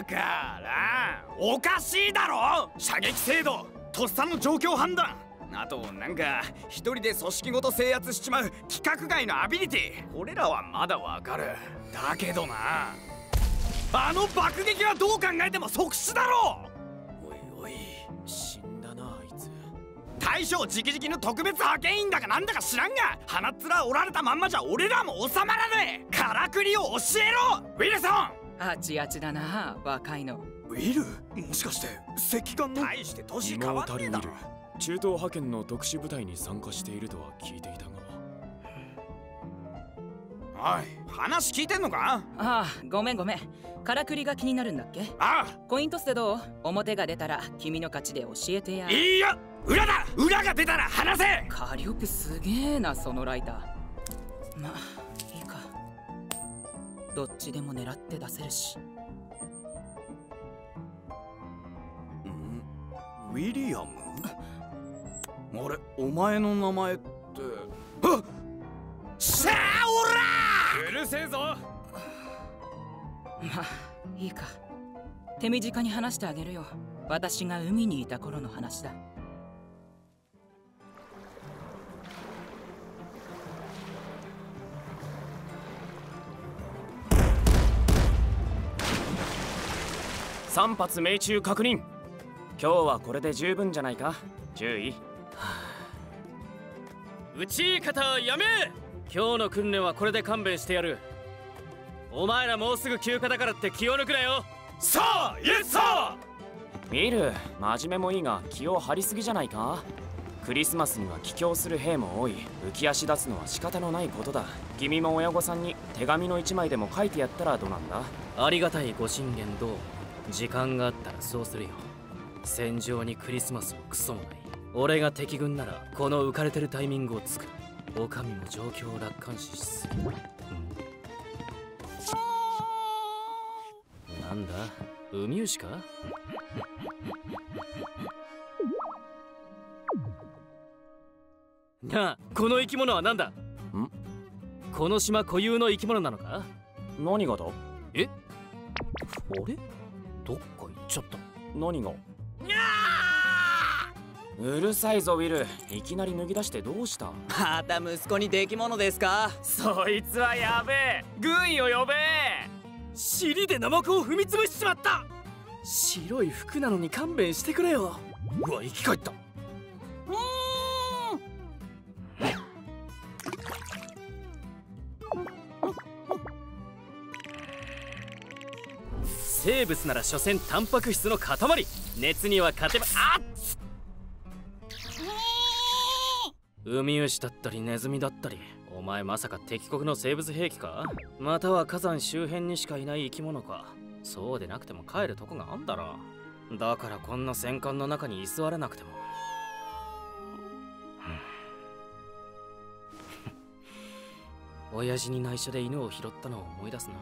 だからおかしいだろ。射撃精度とっさの状況判断。あとなんか一人で組織ごと制圧しちまう規格外のアビリティ。俺らはまだわかる。だけどな。あの爆撃はどう考えても即死だろ！おいおい死んだなあいつ。大将直々の特別派遣員だかなんだか知らんが鼻っ面折られたまんまじゃ俺らも収まらねえ。からくりを教えろ！ウィルソンあちあちだな若いの。ウィル？もしかして石棺の？大して年変わんねえだろ。中東派遣の特殊部隊に参加しているとは聞いていたが。おい話聞いてんのか？ああごめんごめん。からくりが気になるんだっけ？ああ。コイントスでどう？表が出たら君の勝ちで教えてやいいや裏だ。裏が出たら話せ。火力すげえなそのライター。まあどっちでも狙って出せるし。ウィリアム？あれお前の名前って。あっしゃあおらうるせえぞ！まあいいか。手短に話してあげるよ。私が海にいた頃の話だ3発命中確認。今日はこれで十分じゃないか。注意撃ち方やめ。今日の訓練はこれで勘弁してやる。お前らもうすぐ休暇だからって気を抜くなよ。さあイエスさ見る。真面目もいいが気を張りすぎじゃないか。クリスマスには帰郷する兵も多い。浮き足立つのは仕方のないことだ。君も親御さんに手紙の一枚でも書いてやったらどうなんだ？ありがたいご進言どう？時間があったらそうするよ。戦場にクリスマスもクソもない。俺が敵軍ならこの浮かれてるタイミングを作る。お上も状況を楽観視する、うん、なんだ？ウミウシか？なあこの生き物は何だ？ん？この島固有の生き物なのか？何がだ？え？あれ？どっか行っちゃった。何が？うるさいぞウィル。いきなり脱ぎ出してどうした？また息子に出来物ですか？そいつはやべえ。軍医を呼べ。尻でナマコを踏みつぶしちまった。白い服なのに勘弁してくれよ。うわ生き返った生物なら所詮タンパク質の塊。熱には勝てばあっウミウシだったりネズミだったり。お前まさか敵国の生物兵器か？または火山周辺にしかいない生き物か？そうでなくても帰るとこがあんだろ。だからこんな戦艦の中に居座らなくても。親父に内緒で犬を拾ったのを思い出すな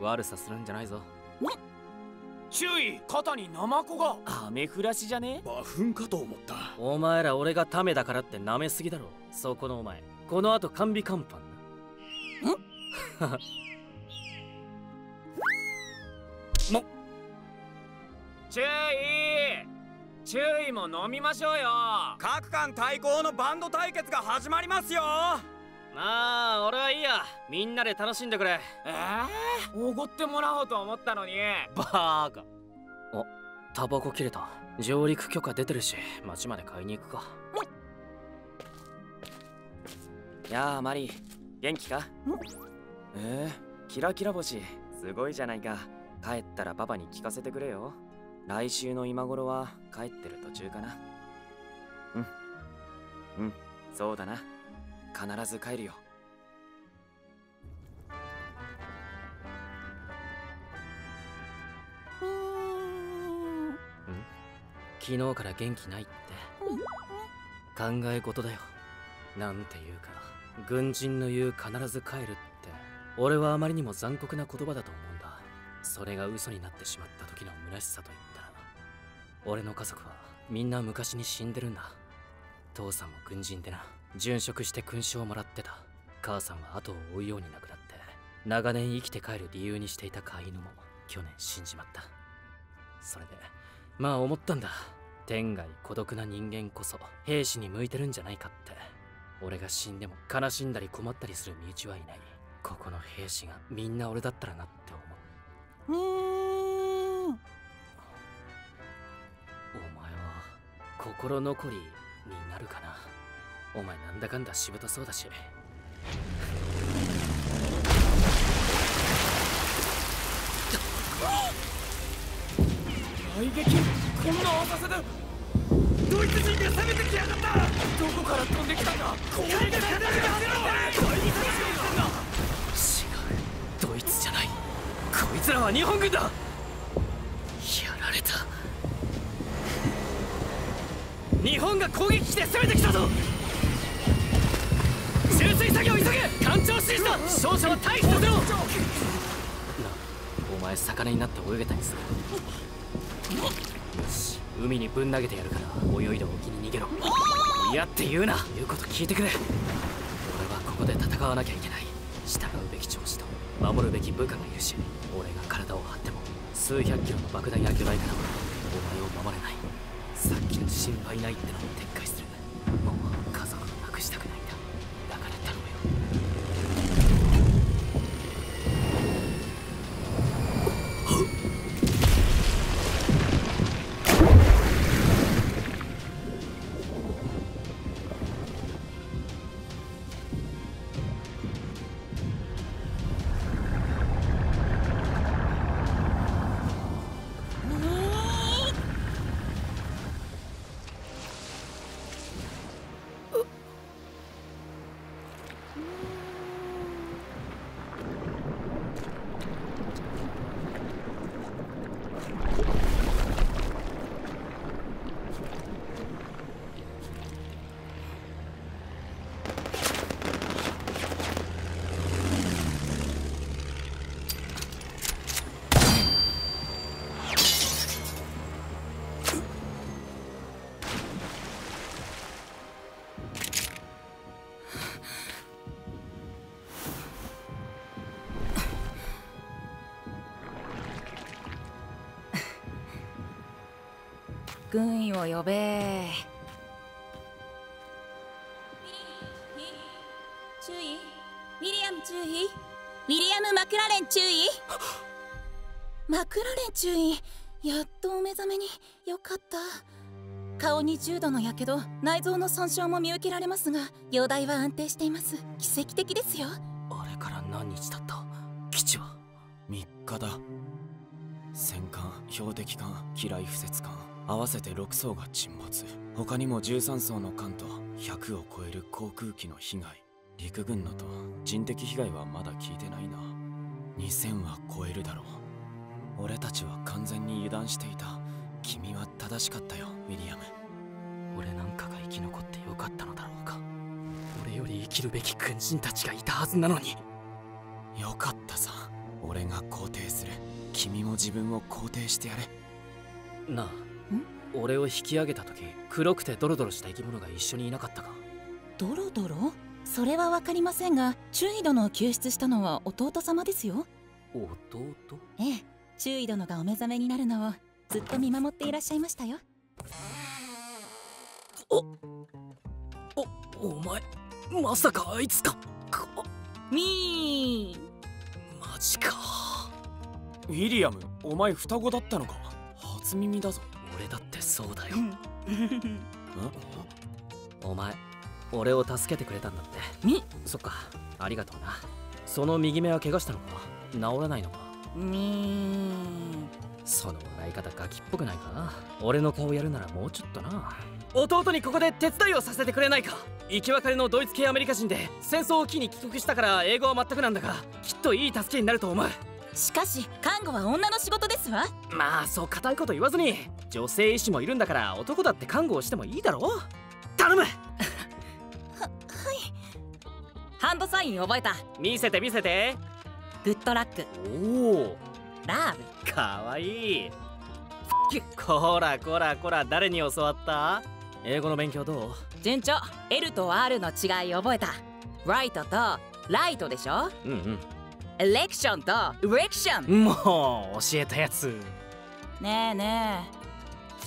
悪さするんじゃないぞ。注意肩にナマコが。雨降らしじゃね？馬糞かと思った。お前ら俺がタメだからって舐めすぎだろ。そこのお前。この後完備カンパンなも。注意！注意も飲みましょうよ。各艦対抗のバンド対決が始まりますよまあ俺はいいや。みんなで楽しんでくれ。ええー、おごってもらおうと思ったのに。バーカあタバコ切れた。上陸許可出てるし町まで買いに行くか。やあマリー。元気か？えー、キラキラ星。すごいじゃないか。帰ったらパパに聞かせてくれよ。来週の今頃は帰ってる途中かな。うん。うん。そうだな必ず帰るよ。昨日から元気ないって。考え事だよ。なんていうか軍人の言う必ず帰るって。俺はあまりにも残酷な言葉だと思うんだ。それが嘘になってしまった時の虚しさといったら。俺の家族はみんな昔に死んでるんだ。父さんも軍人でな殉職して勲章をもらってた母さんは後を追うように亡くなって長年生きて帰る理由にしていた飼い犬も去年死んじまった。それでまあ思ったんだ。天外孤独な人間こそ兵士に向いてるんじゃないかって。俺が死んでも悲しんだり困ったりする身内はいない。ここの兵士がみんな俺だったらなって思う。うーん。お前は心残りになるかなお前なんだかんだしぶとそうだし。雷撃こんな浅瀬でドイツ人が攻めてきやがった。どこから飛んできたんだ。攻撃が出るはずなんだ。違うドイツじゃない。こいつらは日本軍だ。やられた。日本が攻撃して攻めてきたぞ注水作業急げ。艦長指示だ。少々は退避させろ。なお前魚になって泳げたりするよし海にぶん投げてやるから泳いで沖に逃げろ。嫌って言うな。言うこと聞いてくれ。俺はここで戦わなきゃいけない。従うべき上司と守るべき部下がいるし俺が体を張っても数百キロの爆弾や巨大からはお前を守れない。さっきの心配ないってのを撤回する。もう軍医を呼べ。注意。ウィリアム注意。ウィリアム・マクラレン注意。マクラレン注意。やっとお目覚めに。よかった。顔に重度のやけど内臓の損傷も見受けられますが容体は安定しています。奇跡的ですよ。あれから何日経った？基地は？3日だ。戦艦標的艦機雷不設艦合わせて6艘が沈没。他にも13艘の艦と100を超える航空機の被害。陸軍のと人的被害はまだ聞いてないな。2000は超えるだろう。俺たちは完全に油断していた。君は正しかったよウィリアム。俺なんかが生き残ってよかったのだろうか。俺より生きるべき軍人たちがいたはずなのに。よかったさ。俺が肯定する。君も自分を肯定してやれ。なあ。俺を引き上げた時黒くてドロドロした生き物が一緒にいなかったか？ドロドロ？それは分かりませんが注意殿を救出したのは弟様ですよ。弟？ええ注意殿がお目覚めになるのをずっと見守っていらっしゃいましたよ。おお前まさかあいつか？かみーマジか。ウィリアムお前双子だったのか？初耳だぞ俺だってそうだよ。お前俺を助けてくれたんだって。み。そっかありがとうな。その右目は怪我したのか？治らないのか？みー。その笑い方ガキっぽくないか？俺の顔やるならもうちょっとな。弟にここで手伝いをさせてくれないか？生き別れのドイツ系アメリカ人で戦争を機に帰国したから英語は全くなんだがきっといい助けになると思うしかし看護は女の仕事ですわ。まあそう固いこと言わずに女性医師もいるんだから男だって看護をしてもいいだろう。頼む！ハンドサイン覚えた。見せて見せて。グッドラック。おおラブ。かわいい。こらこらこら誰に教わった？英語の勉強どう？順調。L と R の違い覚えた。ライトとライトでしょ？うんエレクションとウレクション。うんもう教えたやつ。ねえねえ。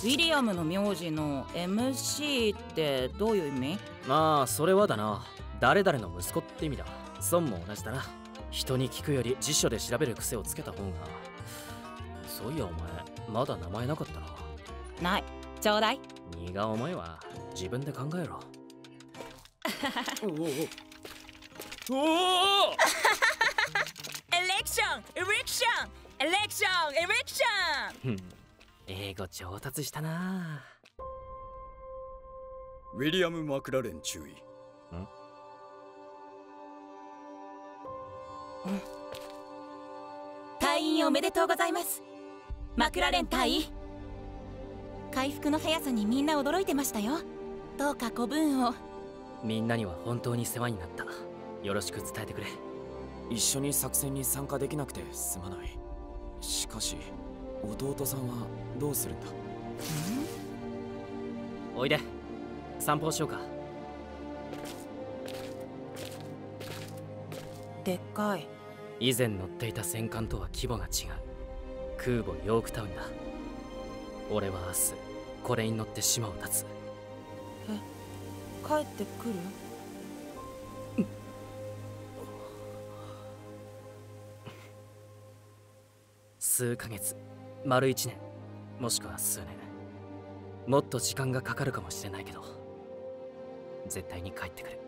ウィリアムの名字の MC ってどういう意味？まあそれはだな。誰々の息子って意味だ。孫も同じだな。人に聞くより辞書で調べる癖をつけた方が。そういやお前まだ名前なかったな。ない。ちょうだい。荷が重いわ。自分で考えろ。おおエレクションエレクション。英語上達したな。ウィリアム・マクラレン注意。退院おめでとうございます。マクラレン隊員回復の速さにみんな驚いてましたよ。どうかご分を。みんなには本当に世話になった。よろしく伝えてくれ。一緒に作戦に参加できなくてすまないしかし弟さんはどうするんだ？おいで。散歩しようか。でっかい。以前乗っていた戦艦とは規模が違う。空母ヨークタウンだ。俺は明日これに乗って島を立つ帰ってくる？数ヶ月。丸一年。もしくは数年。もっと時間がかかるかもしれないけど。絶対に帰ってくる。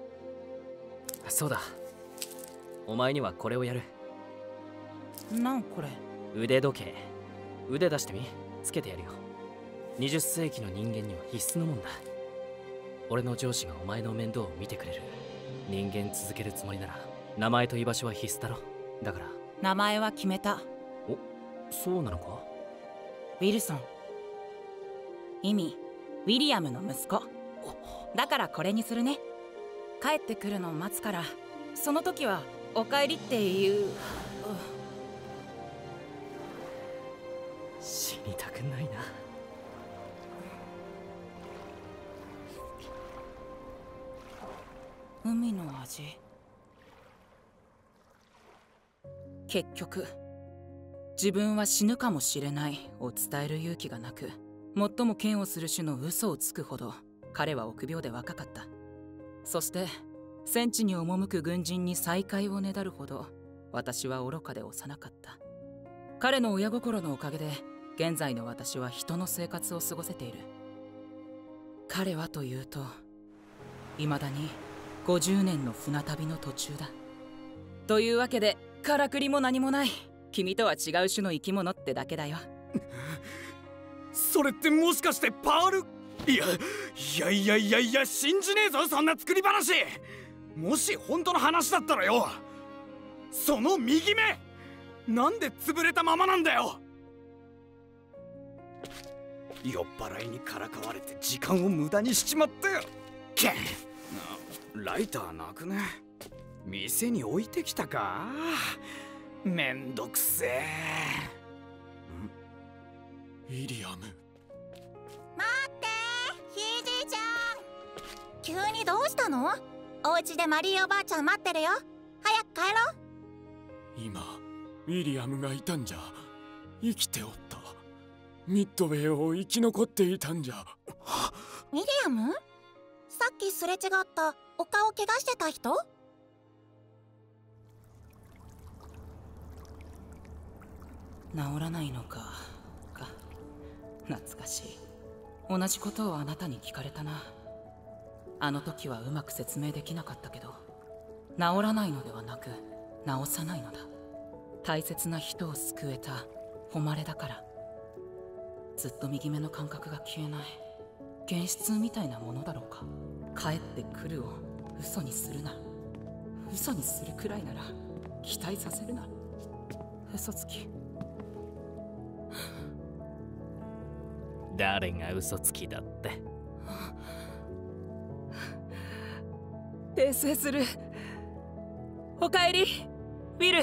そうだ。お前にはこれをやる。なんこれ？腕時計。腕出してみ。つけてやるよ。20世紀の人間には必須のもんだ。俺の上司がお前の面倒を見てくれる。人間続けるつもりなら名前と居場所は必須だろ。だから。名前は決めたそうなのか？ウィルソン。意味ウィリアムの息子。だからこれにするね。帰ってくるのを待つから。その時は「おかえり」っていう。死にたくないな。海の味？結局自分は死ぬかもしれないを伝える勇気がなく最も嫌悪する種の嘘をつくほど彼は臆病で若かった。そして戦地に赴く軍人に再会をねだるほど私は愚かで幼かった。彼の親心のおかげで現在の私は人の生活を過ごせている。彼はというと未だに50年の船旅の途中だ。というわけでからくりも何もない。君とは違う種の生き物ってだけだよ。それってもしかしてパール？いやいやいやいやいや信じねえぞそんな作り話。もし本当の話だったらよ。その右目なんで潰れたままなんだよ。酔っ払いにからかわれて時間を無駄にしちまったよけんライターなくね。店に置いてきたか。めんどくせえ。ウィリアム。待ってひいじいちゃん。急にどうしたの？お家でマリーおばあちゃん待ってるよ。早く帰ろう。今ウィリアムがいたんじゃ。生きておった。ミッドウェイを生き残っていたんじゃ。ウィリアム？さっきすれ違ったお顔怪我してた人？治らないのか。か。懐かしい。同じことをあなたに聞かれたな。あの時はうまく説明できなかったけど。治らないのではなく治さないのだ。大切な人を救えた。誉れだから。ずっと右目の感覚が消えない。現実みたいなものだろうか。帰ってくるを。嘘にするな。嘘にするくらいなら期待させるな。嘘つき。誰が嘘つきだって。訂正する。おかえり。ウィル。